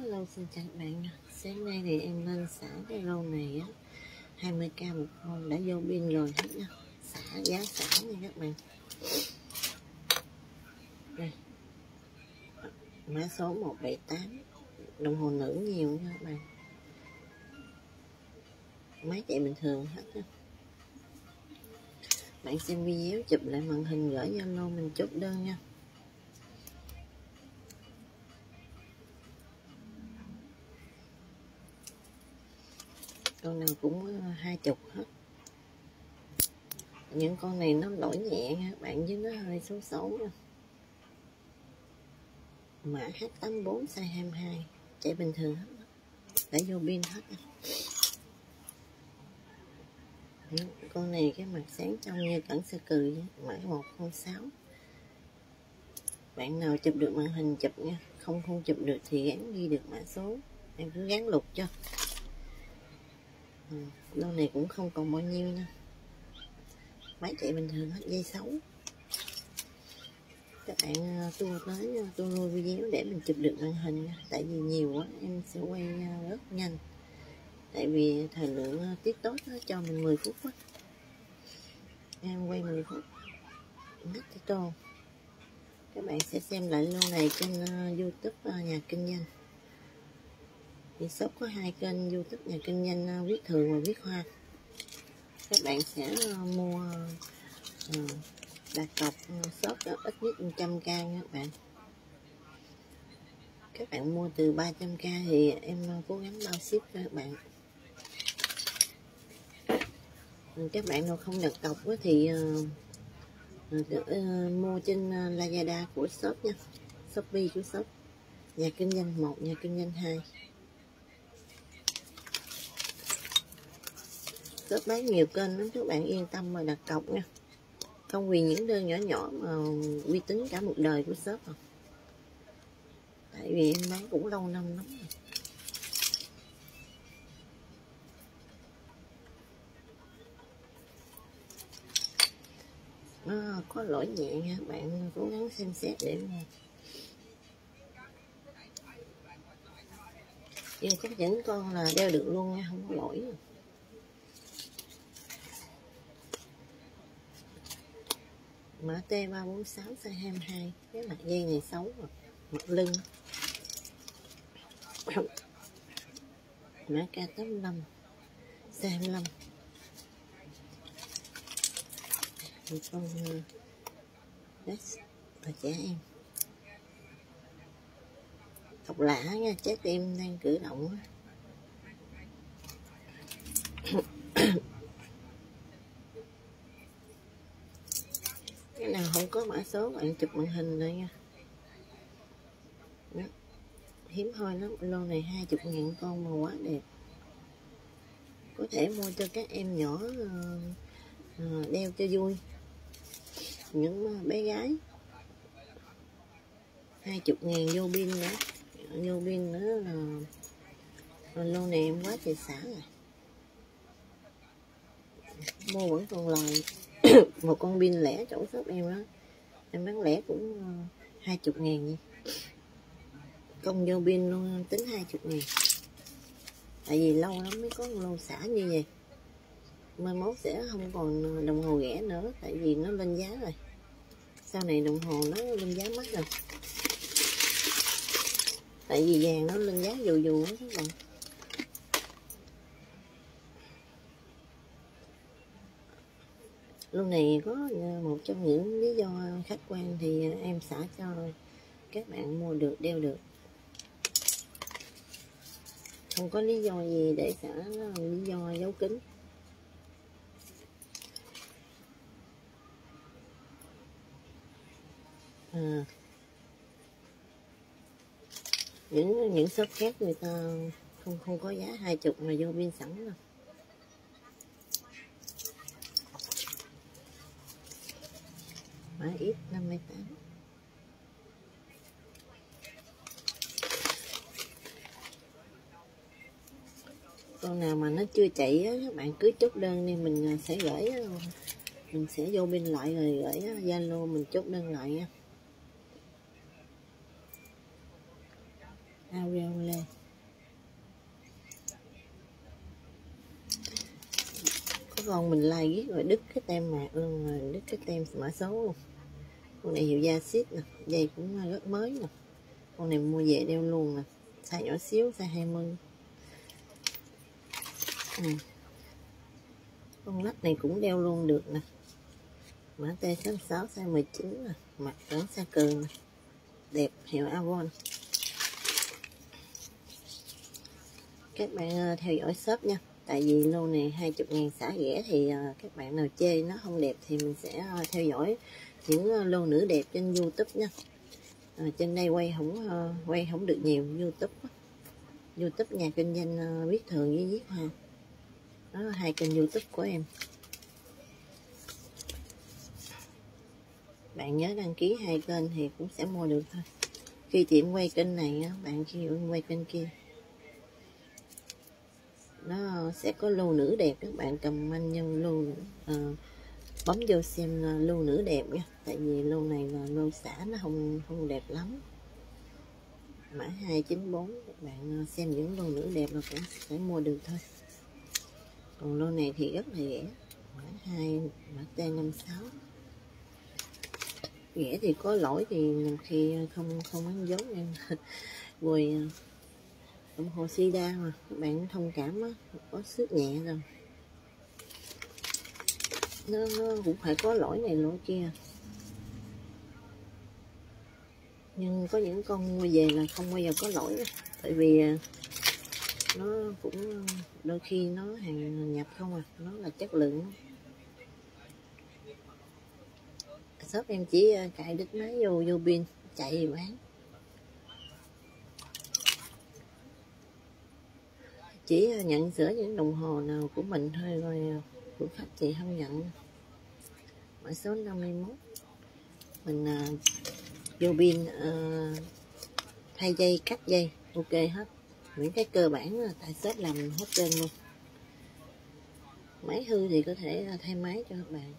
Hello xin chào các bạn. Sáng nay thì em lên xả cái lô này á 20k một con đã vô pin rồi hết nha. Xả, giá xả nha các bạn. Đây. Mã số 178 đồng hồ nữ nhiều nha các bạn. Máy chạy bình thường hết nha. Bạn xem video chụp lại màn hình gửi Zalo mình chốt đơn nha. Con nào cũng ờ, hai chục hết. Những con này nó nổi nhẹ các bạn chứ nó hơi xấu xấu nha mã H84 size 22 chạy bình thường hết đã vô pin hết con này cái mặt sáng trong như cẩn sơ cười mã 106 bạn nào chụp được màn hình chụp nha, không không chụp được thì gắn ghi được mã số. Em cứ gắn lục cho ừ, lô này cũng không còn bao nhiêu nha. Máy chạy bình thường hết dây xấu. Các bạn ờ, tôi tua tới ờ, tôi tua nuôi video để mình chụp được màn hình nha. Tại vì nhiều quá em sẽ quay ờ, rất nhanh. Tại vì thời lượng tiết tốt cho mình 10 phút quá. Em quay 10 phút ngắt cái tô các bạn sẽ xem lại lô này trên youtube nhà kinh doanh thì shop có hai kênh youtube nhà kinh doanh à, viết thường và viết hoa. Các bạn sẽ à, mua à, đặt cọc à, shop ít nhất 100k nha các bạn. Các bạn mua từ 300k thì em cố gắng bao ship cho các bạn. Các bạn nào không đặt cọc thì mua trên Lazada của shop nha. Shopee của shop. Nhà kinh doanh 1 nhà kinh doanh 2 kết bán nhiều kênh lắm, các bạn yên tâm mà đặt cọc nha. Không vì những đơn nhỏ nhỏ mà uy tín cả một đời của shop à. tại vì em bán cũng lâu năm lắm nó à, có lỗi nhẹ nha, bạn cố gắng xem xét để mà nhưng chắc chắn con là đeo được luôn nha, không có lỗi. Mã T346 size 22 cái mặt dây này xấu rồi mặt lưng mã K85 size 25 một con Dex và trẻ em độc lạ nha trái tim đang cử động cái nào không có mã số bạn chụp màn hình đây nha. Đó. hiếm hoi lắm. Lô này hai chục ngàn con mà quá đẹp. Có thể mua cho các em nhỏ ờ, ờ, đeo cho vui. Những ờ, bé gái. Hai chục ngàn vô pin nữa. Vô pin nữa là lô này em quá trời xả rồi. Mua vẫn còn lời một con pin lẻ chỗ shop em đó em bán lẻ cũng ờ, hai chục ngàn nha. Công vô pin luôn, tính hai chục ngàn. Tại vì lâu lắm mới có lô xả như vậy. Mai mốt sẽ không còn ờ, đồng hồ rẻ nữa, tại vì nó lên giá rồi. Sau này đồng hồ nó lên giá mất rồi. Tại vì vàng nó lên giá dù dù các bạn lúc này có ờ, một trong những lý do khách quan thì ờ, em xả cho các bạn mua được đeo được. Không có lý do gì để xả ờ, lý do giấu kín. À, những những shop khác người ta không không có giá hai chục mà vô pin sẵn đâu. Mã ít 58 con nào mà nó chưa chạy á, các bạn cứ chốt đơn đi, mình à, sẽ gửi mình sẽ vô bên lại rồi gửi zalo mình chốt đơn lại nha aureole có con mình like viết rồi đứt cái tem mạc luôn ừ, rồi đứt cái tem mã số luôn con này hiệu da xít nè, dây cũng rất mới nè. Con này mua về đeo luôn nè, size nhỏ xíu, size 20 này. Ừ. con lắc này cũng đeo luôn được nè. Mã T66 size 19 nè, mặt lớn size cường nè. Đẹp, hiệu Avon. Các bạn ờ, theo dõi shop nha tại vì lô này 20 ngàn xả rẻ thì ờ, các bạn nào chê nó không đẹp thì mình sẽ ờ, theo dõi những ờ, lô nữ đẹp trên youtube nha. À, trên đây quay không quay không được nhiều youtube youtube nhà kinh doanh viết thường với viết hoa. Đó là hai kênh youtube của em. Bạn nhớ đăng ký hai kênh thì cũng sẽ mua được thôi. Khi tiệm quay kênh này bạn khi quay kênh kia nó sẽ có lô nữ đẹp các bạn cầm anh nhân lô uh, ờ, bấm vô xem ờ, lô nữ đẹp nha. Tại vì lô này là lô xả nó không không đẹp lắm. Mã 294 các bạn ờ, xem những lô nữ đẹp là cũng sẽ mua được thôi. Còn lô này thì rất là rẻ. Mã 2 mã T56 rẻ thì có lỗi thì nhiều khi không không ăn giống em. Rồi ủng hồ sida mà các bạn thông cảm á có sức nhẹ rồi. Nó, nó cũng phải có lỗi này lỗi kia. Nhưng có những con mua về là không bao giờ có lỗi. Tại vì à, nó cũng đôi khi nó hàng nhập không à nó là chất lượng. Shop em chỉ à, cài đứt máy vô vô pin chạy bán. Chỉ ờ, nhận sửa những đồng hồ nào của mình thôi rồi ờ, của khách chị không nhận. Mã số 51 mình uh, vô pin uh, thay dây cắt dây. Ok hết. Những cái cơ bản là tại shop làm hết trơn luôn. Máy hư thì có thể thay máy cho các bạn.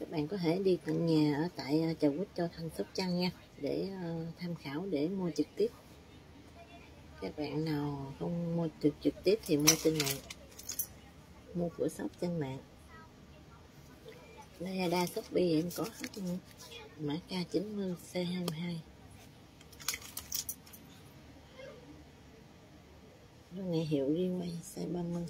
Các bạn có thể đi tận nhà ở tại chợ quýt cho thành sóc trăng nha để uh, tham khảo để mua trực tiếp các bạn nào không mua trực trực tiếp thì mua trên mạng. Mua của shop trên mạng. Lazada, Shopee em có hết luôn. Mã K90 C22 Nó này hiệu riêng bay size 30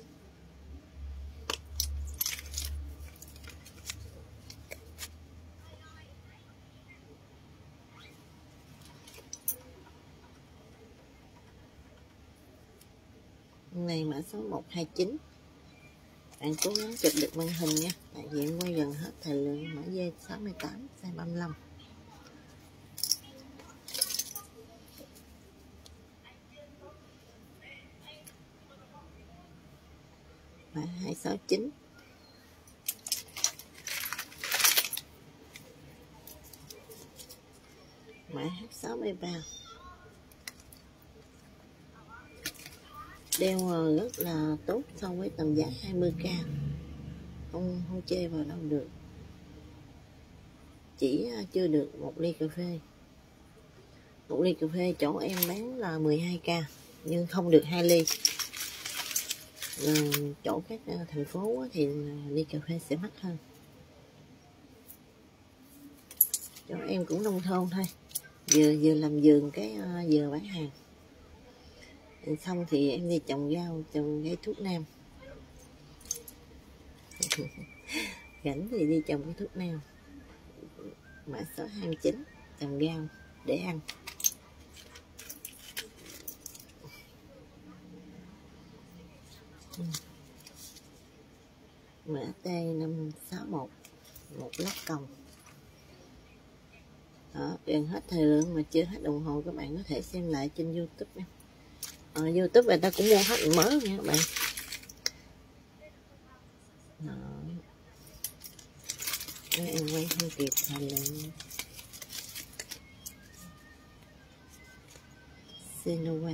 này mã số 129 bạn cố gắng chụp được màn hình nha. Tại vì em quay gần hết thời lượng mã dê 68 size 35 mã 269 mã H63 đeo ờ, rất là tốt so với tầm giá 20k không không chê vào đâu được. Chỉ ờ, chưa được một ly cà phê. Một ly cà phê chỗ em bán là 12k nhưng không được hai ly. À, chỗ các thành phố thì ly cà phê sẽ mắc hơn. Chỗ em cũng nông thôn thôi. Vừa vừa làm giường cái vừa bán hàng xong thì em đi trồng rau trồng cây thuốc nam. Rảnh thì đi trồng cái thuốc nam. Mã số 29 trồng rau để ăn. Mã T 561 một lát còng. Đó, gần hết thời lượng mà chưa hết đồng hồ các bạn có thể xem lại trên youtube nha ở youtube người ta cũng mua hết mới nha các bạn Đó. em quay không kịp thành là Senova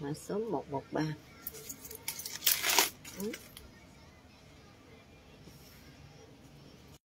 mã số 113 ừ.